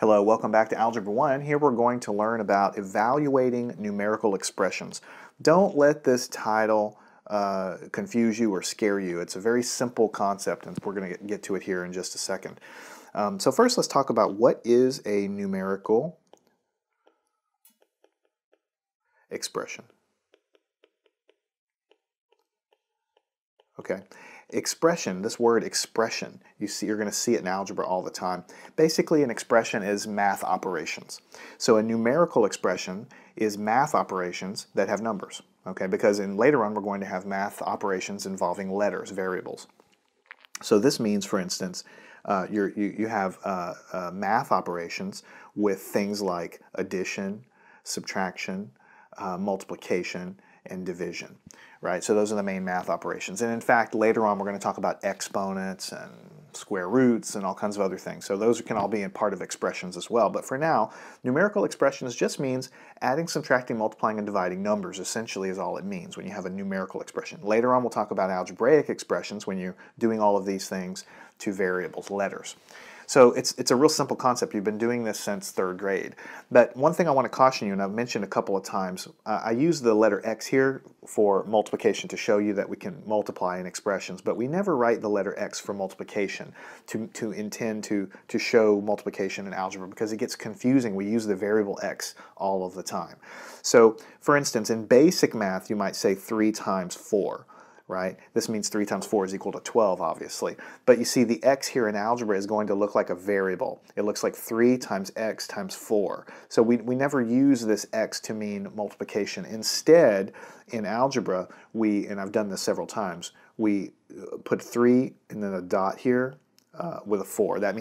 Hello, welcome back to Algebra 1. Here we're going to learn about evaluating numerical expressions. Don't let this title uh, confuse you or scare you. It's a very simple concept and we're going to get to it here in just a second. Um, so first let's talk about what is a numerical expression. Okay, expression, this word expression, you see, you're going to see it in algebra all the time. Basically, an expression is math operations. So a numerical expression is math operations that have numbers, okay? Because in later on, we're going to have math operations involving letters, variables. So this means, for instance, uh, you you, have uh, uh, math operations with things like addition, subtraction, uh, multiplication, and division, right? So those are the main math operations. And in fact, later on, we're going to talk about exponents and square roots and all kinds of other things. So those can all be in part of expressions as well. But for now, numerical expressions just means adding, subtracting, multiplying, and dividing numbers essentially is all it means when you have a numerical expression. Later on, we'll talk about algebraic expressions when you're doing all of these things to variables, letters. So it's, it's a real simple concept. You've been doing this since third grade. But one thing I want to caution you, and I've mentioned a couple of times, uh, I use the letter x here for multiplication to show you that we can multiply in expressions, but we never write the letter x for multiplication to, to intend to, to show multiplication in algebra because it gets confusing. We use the variable x all of the time. So for instance, in basic math, you might say 3 times 4 right? This means 3 times 4 is equal to 12, obviously. But you see the x here in algebra is going to look like a variable. It looks like 3 times x times 4. So we, we never use this x to mean multiplication. Instead, in algebra, we, and I've done this several times, we uh, put 3 and then a dot here uh, with a 4. That means